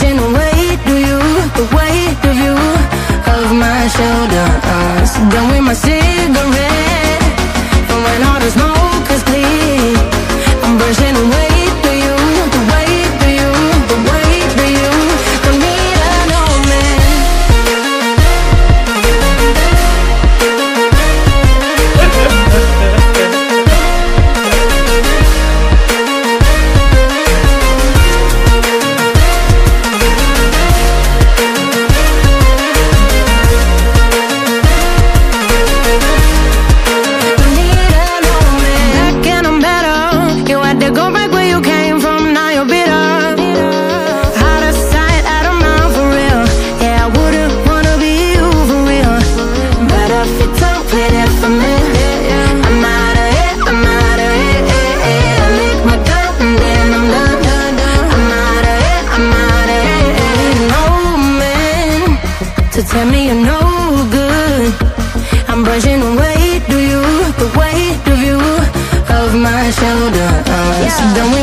Imagine the weight of you, the weight of you Of my shoulders Done with my cigarette. And when all the smoke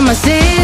my city.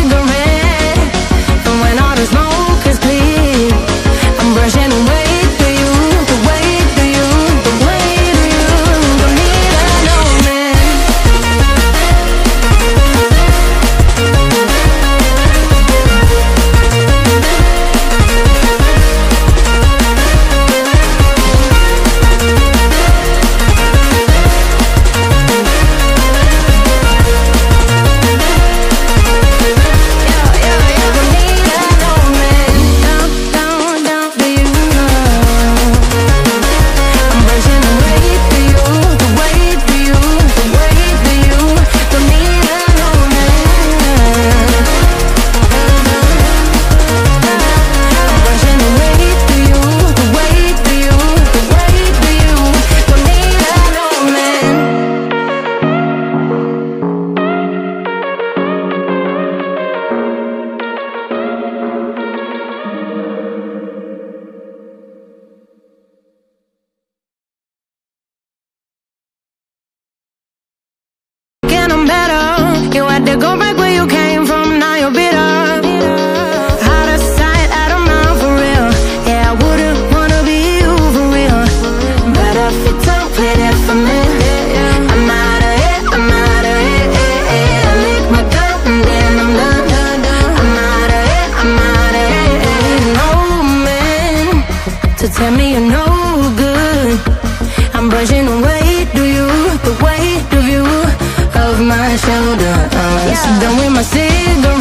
to tell me you're no good. I'm brushing away, do you? The weight of you, of my shoulder. Uh, yeah. So done with my cigarette.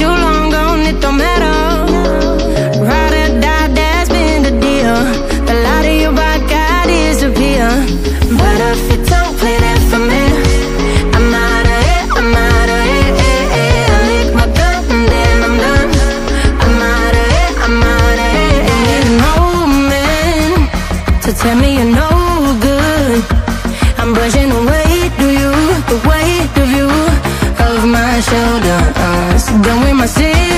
You long gone, it don't matter. Ride or die, that's been the deal. The light of your I disappear. But if don't play that for me, I'm out of I'm out of. I lick my and then I'm done. I'm out of I'm out of man to tell me you're no good. I'm brushing weight of you, the weight of you, of my shoulders then we must say